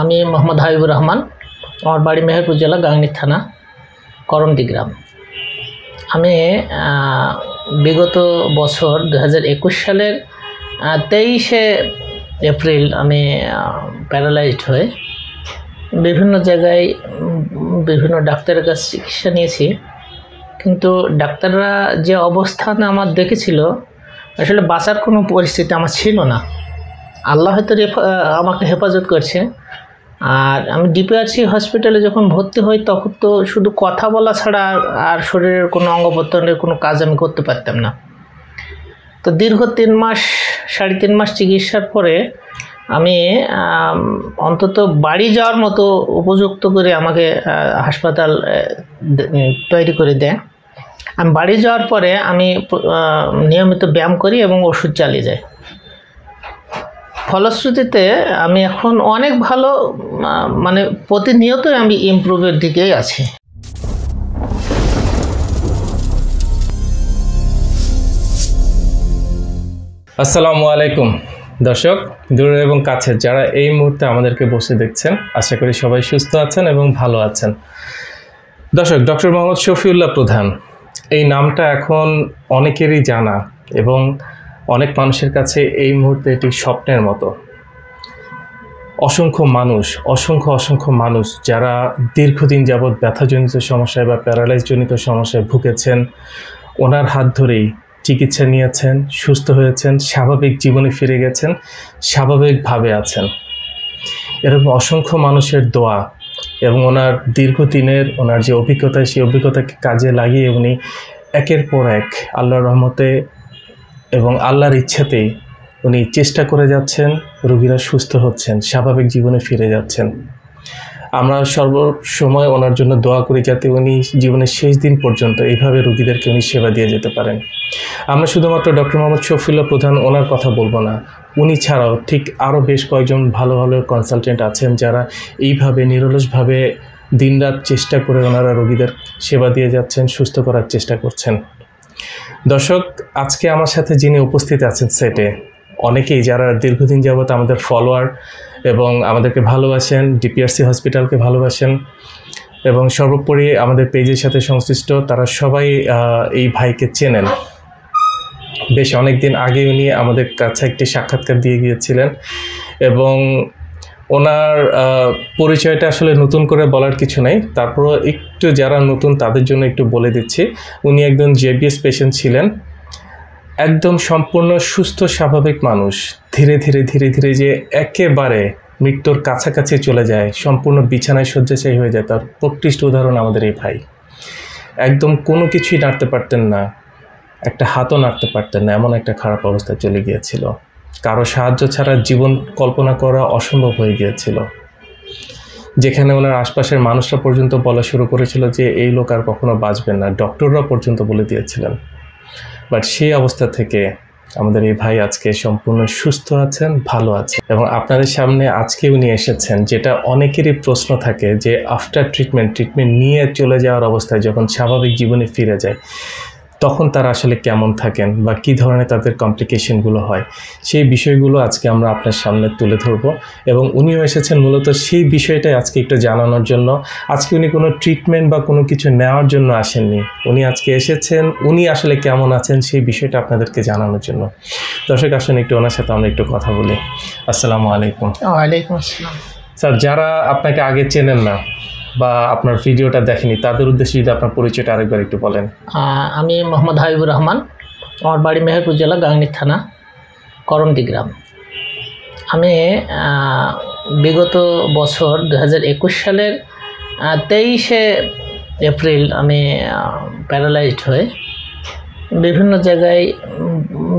আমি মোহাম্মদ হাবিবুর রহমান, আমার বাড়ি মেহেরপুর জেলা গাংনী থানা করমদি গ্রাম। আমি বিগত বছর দু একুশ সালের তেইশে এপ্রিল আমি প্যারালাইজড হয়ে বিভিন্ন জায়গায় বিভিন্ন ডাক্তারের কাছে চিকিৎসা নিয়েছি। কিন্তু ডাক্তাররা যে অবস্থান আমার দেখেছিল, আসলে বাঁচার কোনো পরিস্থিতি আমার ছিল না। আল্লাহ হয়তো আমাকে হেফাজত করছে। আর আমি ডিপিআরসি হসপিটালে যখন ভর্তি হই, তখন তো শুধু কথা বলা ছাড়া আর- শরীরের কোনো অঙ্গ প্রত্যঙ্গের কোনো কাজ আমি করতে পারতাম না। তো দীর্ঘ তিন মাস, সাড়ে তিন মাস চিকিৎসার পরে আমি অন্তত বাড়ি যাওয়ার মতো উপযুক্ত করে আমাকে হাসপাতাল তৈরি করে দেয়। আমি বাড়ি যাওয়ার পরে আমি নিয়মিত ব্যায়াম করি এবং ওষুধ চালিয়ে যাই। ফলশ্রুতিতে আমি এখন অনেক ভালো মানে প্রতিনিয়তই আমি ইমপ্রুভের দিকেই আছি। আসসালামু আলাইকুম। দর্শক, দূর এবং কাছের যারা এই মুহূর্তে আমাদেরকে বসে দেখছেন, আশা করি সবাই সুস্থ আছেন এবং ভালো আছেন। দর্শক, ডক্টর মোহাম্মদ শফিউল্লাহ প্রধান। এই নামটা এখন অনেকেরই জানা এবং অনেক মানুষের কাছে এই মুহূর্তে এটি স্বপ্নের মতো। অসংখ্য মানুষ, অসংখ্য অসংখ্য মানুষ যারা দীর্ঘদিন যাবৎ ব্যথাজনিত সমস্যায় বা প্যারালাইজজনিত সমস্যায় ভুগেছেন, ওনার হাত ধরেই চিকিৎসা নিয়েছেন, সুস্থ হয়েছেন, স্বাভাবিক জীবনে ফিরে গেছেন, স্বাভাবিকভাবে আছেন। এরকম অসংখ্য মানুষের দোয়া এবং ওনার দীর্ঘদিনের, ওনার যে অভিজ্ঞতা, সেই অভিজ্ঞতাকে কাজে লাগিয়ে উনি একের পর এক আল্লাহর রহমতে এবং আল্লাহর ইচ্ছাতেই উনি চেষ্টা করে যাচ্ছেন, রোগীরা সুস্থ হচ্ছেন, স্বাভাবিক জীবনে ফিরে যাচ্ছেন। আমরা সর্বসময় ওনার জন্য দোয়া করি যাতে উনি জীবনের শেষ দিন পর্যন্ত এইভাবে রোগীদেরকে উনি সেবা দিয়ে যেতে পারেন। আমরা শুধুমাত্র ডক্টর মোহাম্মদ শফিউল্লাহ প্রধান, ওনার কথা বলব না। উনি ছাড়াও ঠিক আরও বেশ কয়েকজন ভালো ভালো কনসালটেন্ট আছেন যারা এইভাবে নিরলসভাবে দিনরাত চেষ্টা করে ওনারা রোগীদের সেবা দিয়ে যাচ্ছেন, সুস্থ করার চেষ্টা করছেন। দর্শক, আজকে আমার সাথে যিনি উপস্থিত আছেন সেটে, অনেকেই যারা দীর্ঘদিন যাবত আমাদের ফলোয়ার এবং আমাদেরকে ভালোবাসেন ডিপিআরসি হসপিটালকে ভালোবাসেন এবং সর্বোপরি আমাদের পেজের সাথে সংশ্লিষ্ট, তারা সবাই এই ভাইকে চেনেন। বেশ অনেক দিন আগে উনি আমাদের কাছে একটি সাক্ষাৎকার দিয়ে গিয়েছিলেন এবং ওনার পরিচয়টা আসলে নতুন করে বলার কিছু নেই। তারপরও একটু যারা নতুন তাদের জন্য একটু বলে দিচ্ছি। উনি একজন জেবিএস পেশেন্ট ছিলেন। একদম সম্পূর্ণ সুস্থ, স্বাভাবিক মানুষ। ধীরে ধীরে ধীরে ধীরে যে একেবারে মৃত্যুর কাছাকাছি চলে যায়, সম্পূর্ণ বিছানায় শয্যাশায়ী হয়ে যায়, তার প্রকৃষ্ট উদাহরণ আমাদের এই ভাই। একদম কোনো কিছুই নাড়তে পারতেন না, একটা হাতও নাড়তে পারতেন না, এমন একটা খারাপ অবস্থায় চলে গিয়েছিল। কারও সাহায্য ছাড়া জীবন কল্পনা করা অসম্ভব হয়ে গিয়েছিল। যেখানে ওনার আশপাশের মানুষরা পর্যন্ত বলা শুরু করেছিল যে, এই লোক আর কখনো বাঁচবেন না। ডক্টররা পর্যন্ত বলে দিয়েছিলেন। বাট সেই অবস্থা থেকে আমাদের এই ভাই আজকে সম্পূর্ণ সুস্থ আছেন, ভালো আছেন এবং আপনাদের সামনে আজকে উনি এসেছেন, যেটা অনেকেরই প্রশ্ন থাকে যে আফটার ট্রিটমেন্ট ট্রিটমেন্ট নিয়ে চলে যাওয়ার অবস্থায় যখন স্বাভাবিক জীবনে ফিরে যায় তখন তারা আসলে কেমন থাকেন বা কী ধরনের তাদের কমপ্লিকেশনগুলো হয় সেই বিষয়গুলো আজকে আমরা আপনার সামনে তুলে ধরব এবং উনিও এসেছেন মূলত সেই বিষয়টাই আজকে একটু জানানোর জন্য। আজকে উনি কোনো ট্রিটমেন্ট বা কোনো কিছু নেওয়ার জন্য আসেননি। উনি আজকে এসেছেন উনি আসলে কেমন আছেন সেই বিষয়টা আপনাদেরকে জানানোর জন্য। দর্শক আসেন একটু ওনার সাথে আমরা একটু কথা বলি। আসসালামু আলাইকুম। ওয়ালাইকুম আসসালাম। স্যার যারা আপনাকে আগে চেনেন না বা আপনার ভিডিওটা দেখেনি, তাদের উদ্দেশ্যে যদি আপনার পরিচয়টা আরেকবার একটু বলেন। আমি মোহাম্মদ হাবিবুর রহমান, আমার বাড়ি মেহেরপুর জেলা গাংনী থানা করমদি গ্রাম। আমি বিগত বছর দু একুশ সালের তেইশে এপ্রিল আমি প্যারালাইজড হয়ে বিভিন্ন জায়গায়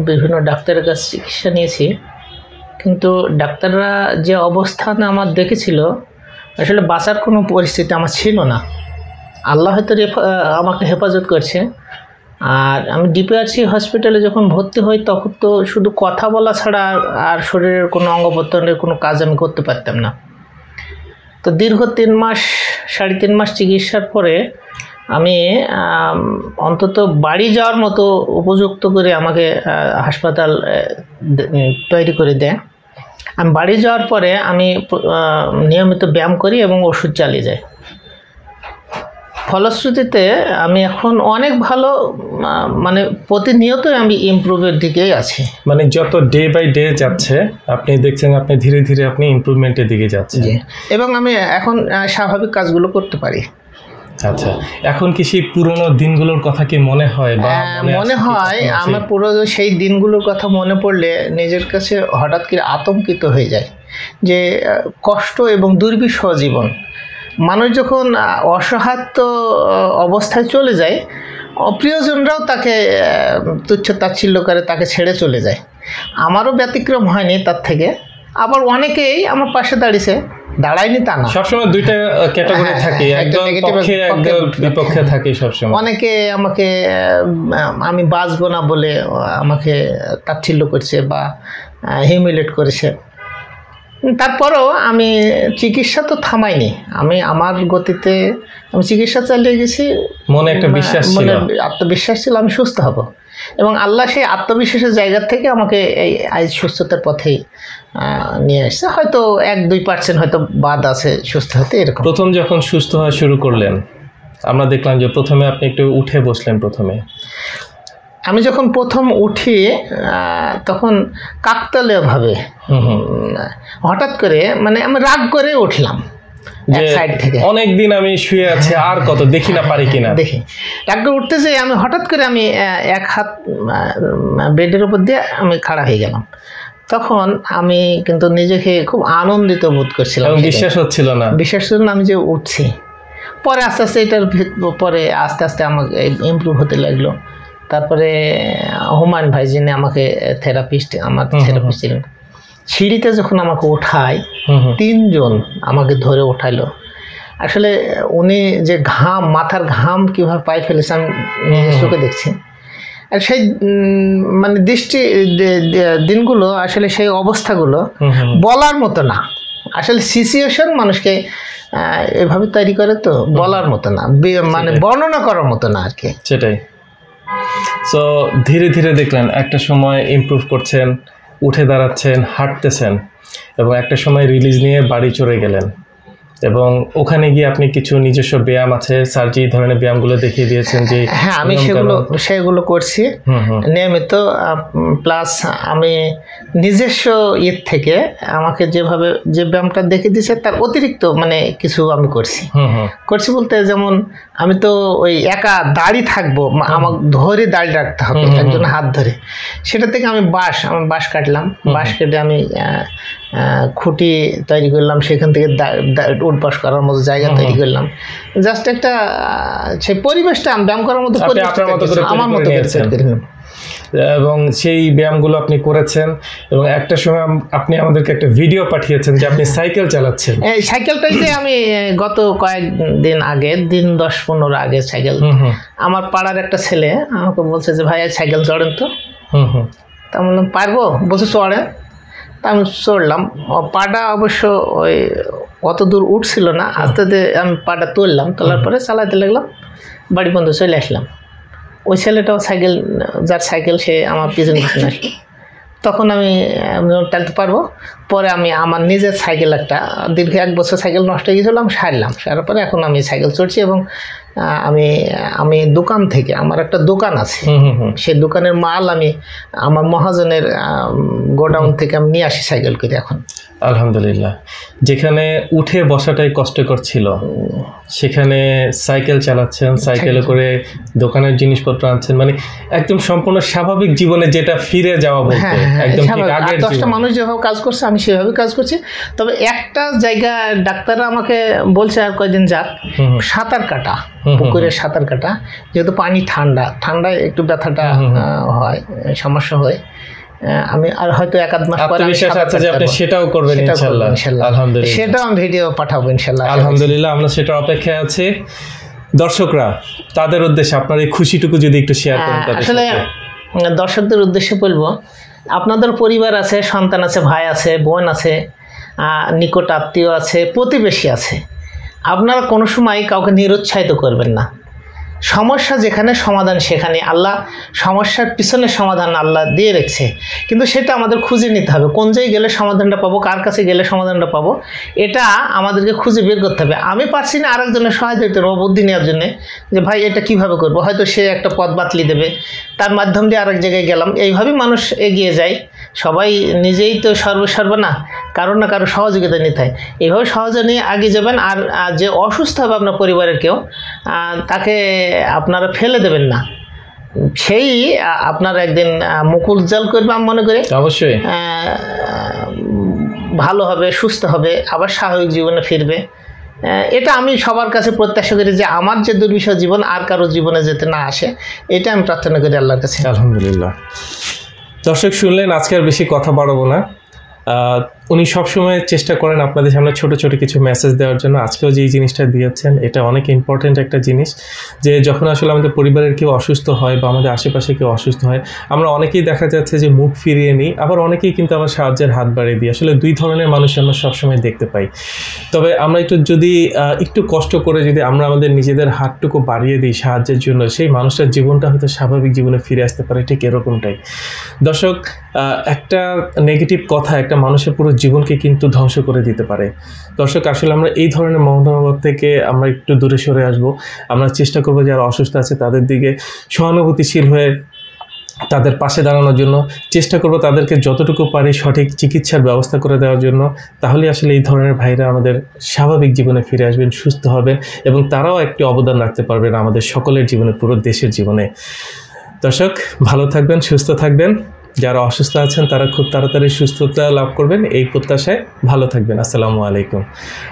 বিভিন্ন ডাক্তারের কাছে চিকিৎসা নিয়েছি। কিন্তু ডাক্তাররা যে অবস্থান আমার দেখেছিল আসলে বাঁচার কোনো পরিস্থিতি আমার ছিল না। আল্লাহ হয়তো আমাকে হেফাজত করছে। আর আমি ডিপিআরসি হসপিটালে যখন ভর্তি হই, তখন তো শুধু কথা বলা ছাড়া আর- শরীরের কোনো অঙ্গ প্রত্যঙ্গের কোনো কাজ আমি করতে পারতাম না। তো দীর্ঘ তিন মাস, সাড়ে তিন মাস চিকিৎসার পরে আমি অন্তত বাড়ি যাওয়ার মতো উপযুক্ত করে আমাকে হাসপাতাল তৈরি করে দেয়। আমি বাড়ি যাওয়ার পরে আমি নিয়মিত ব্যায়াম করি এবং ওষুধ চালিয়ে যাই। ফলশ্রুতিতে আমি এখন অনেক ভালো মানে প্রতিনিয়তই আমি ইমপ্রুভের দিকেই আছি। মানে যত ডে বাই ডে যাচ্ছে আপনি দেখছেন আপনি ধীরে ধীরে আপনি ইমপ্রুভমেন্টের দিকে যাচ্ছেন। এবং আমি এখন স্বাভাবিক কাজগুলো করতে পারি। আচ্ছা এখন কি সেই পুরোনো দিনগুলোর কথা কি মনে হয় বা মনে মনে হয় আমার পুরো সেই দিনগুলোর কথা মনে পড়লে নিজের কাছে হঠাৎ করে আতঙ্কিত হয়ে যায় যে কষ্ট এবং দুর্বিষহ জীবন। মানুষ যখন অসহায়ত্ব অবস্থায় চলে যায় অপ্রিয়জনরাও তাকে তুচ্ছ তাচ্ছিল্য করে তাকে ছেড়ে চলে যায়। আমারও ব্যতিক্রম হয়নি তার থেকে। আবার অনেকেই আমার পাশে দাঁড়িয়েছে। দাঁড়ায়নি তা না। সবসময় দুইটা ক্যাটাগরি হ্যাঁ, থাকে একদম একটা পক্ষে একদম বিপক্ষে থাকে সবসময়। অনেকে আমাকে আমি বাঁচবো না বলে আমাকে তাচ্ছিল্য করছে বা হিউমিলেট করেছে। তারপরও আমি চিকিৎসা তো থামাইনি। আমি আমার গতিতে আমি চিকিৎসা চালিয়ে গেছি। মনে একটা বিশ্বাস ছিল। মনে আত্মবিশ্বাস ছিল আমি সুস্থ হব। এবং আল্লাহ সেই আত্মবিশ্বাসের জায়গা থেকে আমাকে এই আজ সুস্থতার পথেই নিয়ে এসছে। হয়তো এক দুই পার্সেন্ট হয়তো বাদ আছে সুস্থ হতে এরকম। প্রথম যখন সুস্থ হওয়া শুরু করলেন আমরা দেখলাম যে প্রথমে আপনি একটু উঠে বসলেন প্রথমে। আমি যখন প্রথম উঠি তখন কাকতালীয়ভাবে হঠাৎ করে মানে আমি রাগ করে উঠলাম এক যে সাইড থেকে। অনেক দিন আমি শুয়ে আছি আর কত দেখি না পারি কিনা? দেখি। রাগ করে উঠতে যে আমি হঠাৎ করে আমি এক হাত বেডের উপর দিয়ে আমি খাড়া হয়ে গেলাম। তখন আমি কিন্তু নিজেকে খুব আনন্দিত বোধ করছিলাম বিশ্বাস হচ্ছিল না। বিশ্বাস করুন আমি যে উঠছি। পরে আস্তে আস্তে এটার পরে আস্তে আস্তে আমাকে ইমপ্রুভ হতে লাগল। তারপরে হুমায়ুন ভাই যিনি আমাকে থেরাপিস্ট আমার থেরাপিস্ট ছিলেন। সিঁড়িতে যখন আমাকে ওঠায় তিনজন আমাকে ধরে ওঠাইলো। আসলে উনি যে ঘাম মাথার ঘাম কীভাবে পায়ে ফেলেছে আমি চোখে দেখছি। আর সেই মানে দৃষ্টি দিনগুলো আসলে সেই অবস্থাগুলো বলার মতো না। আসলে সিচুয়েশন মানুষকে এভাবে তৈরি করে তো বলার মতো না। মানে বর্ণনা করার মতো না আর কি। সেটাই। সো ধীরে ধীরে দেখলেন একটা সময় ইম্প্রুভ করছেন, উঠে দাঁড়াচ্ছেন, হাঁটতেছেন এবং একটা সময় রিলিজ নিয়ে বাড়ি চড়ে গেলেন। এবং ওখানে গিয়ে আপনি কিছু নিজস্ব ব্যায়াম আছে? স্যার যে ধরনের ব্যায়ামগুলো দেখিয়ে দিয়েছেন যে হ্যাঁ আমি সেগুলো সেগুলো করছি। নিয়মিত প্লাস আমি নিজস্ব ইয়ের থেকে আমাকে যেভাবে যে ব্যায়ামটা দেখিয়ে দিয়েছে তার অতিরিক্ত মানে কিছু আমি করছি। করছি বলতে যেমন আমি তো ওই একা দাড়ি থাকব আমাকে ধরে দাড়ি রাখতে হবে একজন হাত ধরে। সেটা থেকে আমি বাঁশ আমি বাঁশ কাটলাম। বাঁশ কেটে আমি খুঁটি তৈরি করলাম সেখান থেকে দা- উঠবাস করার মতো জায়গা তৈরি করলাম। জাস্ট একটা সেই পরিবেশটা ব্যায়াম করার মতো আমার মতো। এবং সেই ব্যায়ামগুলো আপনি করেছেন। এবং একটা সময় আপনি আমাদেরকে একটা ভিডিও পাঠিয়েছেন যে আপনি সাইকেল চালাচ্ছেন। এই সাইকেলটাইতে আমি গত কয়েকদিন আগে দিন দশ পনেরো আগে সাইকেল আমার পাড়ার একটা ছেলে আমাকে বলছে যে ভাই সাইকেল চড়েন তো? হুম হুম। তা বললাম পারব? বসে চড়েন তা আমি চড়লাম। পাটা অবশ্য ওই অত দূর উঠছিল না। আস্তে আস্তে আমি পাটা তুললাম তোলার পরে চালাতে লাগলাম বাড়ি বন্ধু চলে আসলাম। ওই ছেলেটাও সাইকেল যার সাইকেল সে আমার পিছন পিছনে আসলো তখন আমি বললাম, পারব পরে আমি আমার নিজের সাইকেল একটা দীর্ঘ এক বছর সাইকেল নষ্ট হয়ে গেছিল আমি সারলাম। সারার পরে এখন আমি সাইকেল চড়ছি এবং আমি আমি দোকান থেকে আমার একটা দোকান আছে। হুম হুম হুম। সেই দোকানের মাল আমি আমার মহাজনের গোডাউন থেকে আমি নিয়ে আসি সাইকেল করে এখন। আলহামদুলিল্লাহ। যেখানে উঠে বসাটাই কষ্টকর ছিল। সেখানে সাইকেল চালাচ্ছেন সাইকেলে করে দোকানের জিনিসপত্র আনছেন। মানে একদম সম্পূর্ণ স্বাভাবিক জীবনে যেটা ফিরে যাওয়া বলতে হ্যাঁ হ্যাঁ, একদম ঠিক আগের দশটা মানুষ যেভাবে কাজ করছে আমি সেভাবে কাজ করছি। তবে একটা জায়গা ডাক্তাররা আমাকে বলছে আর কয়েকদিন যাক। সাঁতার কাটা পুকুরে সাঁতার কাটা। যেহেতু পানি ঠান্ডা ঠান্ডায় একটু ব্যথাটা হয় সমস্যা হয়। আমি আর হয়তো এক আধ মাস পরে আত্মবিশ্বাস আছে যে আপনি সেটাও করবেন ইনশাল্লাহ। আলহামদুলিল্লাহ। সেটাও আমি ভিডিও পাঠাবো ইনশাল্লাহ। আলহামদুলিল্লাহ আমরা সেটা অপেক্ষায় আছি। দর্শকরা তাদের উদ্দেশ্যে আপনার এই খুশিটুকু যদি একটু শেয়ার করেন আসলে দর্শকদের উদ্দেশ্যে বলব আপনাদের পরিবার আছে সন্তান আছে ভাই আছে বোন আছে আহ, নিকট আত্মীয় আছে প্রতিবেশী আছে। আপনারা কোনো সময় কাউকে নিরুৎসাহিত করবেন না। সমস্যা যেখানে, সমাধান সেখানে আল্লাহ সমস্যার পিছনে সমাধান আল্লাহ দিয়ে রেখেছে। কিন্তু সেটা আমাদের খুঁজে নিতে হবে। কোন জায়গায় গেলে সমাধানটা পাবো? কার কাছে গেলে সমাধানটা পাবো? এটা আমাদেরকে খুঁজে বের করতে হবে। আমি পারছি না আরেকজনের সহায়তা পারব বুদ্ধি নেওয়ার জন্যে যে, ভাই, এটা কীভাবে করব? হয়তো সে একটা পথ বাতলি দেবে। তার মাধ্যম দিয়ে আরেক জায়গায় গেলাম। এইভাবেই মানুষ এগিয়ে যায়। সবাই নিজেই তো সর্বসর্ব না কারোর না কারও সহযোগিতা নিতে হয়। এইভাবে সহজে নিয়ে আগে যাবেন আর যে অসুস্থ হবে আপনার পরিবারের কেউ তাকে আপনারা ফেলে দেবেন না। সেই আপনার একদিন মুখ উজ্জ্বল করবে আমি মনে করি। অবশ্যই। ভালো হবে সুস্থ হবে আবার স্বাভাবিক জীবনে ফিরবে। এটা আমি সবার কাছে প্রত্যাশা করি যে আমার যে দুর্বিষহ জীবন আর কারও জীবনে যেতে না আসে এটা আমি প্রার্থনা করি আল্লাহর কাছে। আলহামদুলিল্লাহ। দর্শক শুনলেন আজকে আর বেশি কথা বাড়াবো না। উনি সবসময় চেষ্টা করেন আপনাদের সামনে ছোট ছোট কিছু মেসেজ দেওয়ার জন্য। আজকেও যে জিনিসটা দিয়েছেন, এটা অনেক ইম্পর্ট্যান্ট একটা জিনিস যে যখন আসলে আমাদের পরিবারের কেউ অসুস্থ হয় বা আমাদের আশেপাশে কেউ অসুস্থ হয়, আমরা অনেকেই দেখা যাচ্ছে যে মুখ ফিরিয়ে নিই, আবার অনেকেই কিন্তু আমার সাহায্যের হাত বাড়িয়ে দিই। আসলে দুই ধরনের মানুষ আমরা সবসময় দেখতে পাই। তবে আমরা একটু যদি একটু কষ্ট করে যদি আমরা আমাদের নিজেদের হাতটুকু বাড়িয়ে দিই সাহায্যের জন্য, সেই মানুষটার জীবনটা হয়তো স্বাভাবিক জীবনে ফিরে আসতে পারে ঠিক এরকমটাই। দর্শক একটা নেগেটিভ কথা, একটা মানুষের পুরো জীবনকে কিন্তু ধ্বংস করে দিতে পারে। দর্শক, আসলে আমরা এই ধরনের মনোভাব থেকে আমরা একটু দূরে সরে আসব। আমরা চেষ্টা করব যারা অসুস্থ আছে তাদের দিকে সহানুভূতিশীল হয়ে তাদের পাশে দাঁড়ানোর জন্য। চেষ্টা করব তাদেরকে যতটুকু পারি সঠিক চিকিৎসার ব্যবস্থা করে দেওয়ার জন্য। তাহলে আসলে এই ধরনের ভাইরা আমাদের স্বাভাবিক জীবনে ফিরে আসবেন, সুস্থ হবেন এবং তারাও একটি অবদান রাখতে পারবেন আমাদের সকলের জীবনে, পুরো দেশের জীবনে। দর্শক, ভালো থাকবেন, সুস্থ থাকবেন। যারা অসুস্থ আছেন তারা খুব তাড়াতাড়ি সুস্থতা লাভ করবেন। এই প্রত্যাশায় ভালো থাকবেন। আসসালামু আলাইকুম।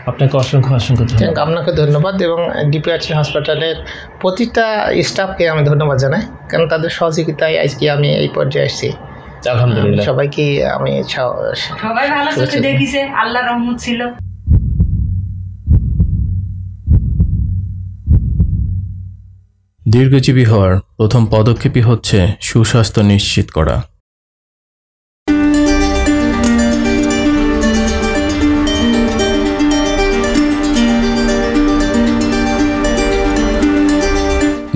আপনাকে অসংখ্য অসংখ্য ধন্যবাদ। আপনাকে ধন্যবাদ এবং ডিপিআরসি হসপিটালের প্রতিটা স্টাফকে আমি ধন্যবাদ জানাই কারণ তাদের সহযোগিতায় আজকে আমি এই পর্যায়ে এসেছি আলহামদুলিল্লাহ। সবাইকে আমি সবাই ভালো চোখে দেখিছে আল্লাহ রহমত ছিল। দীর্ঘজীবী হওয়ার প্রথম পদক্ষেপই হচ্ছে সুস্বাস্থ্য নিশ্চিত করা।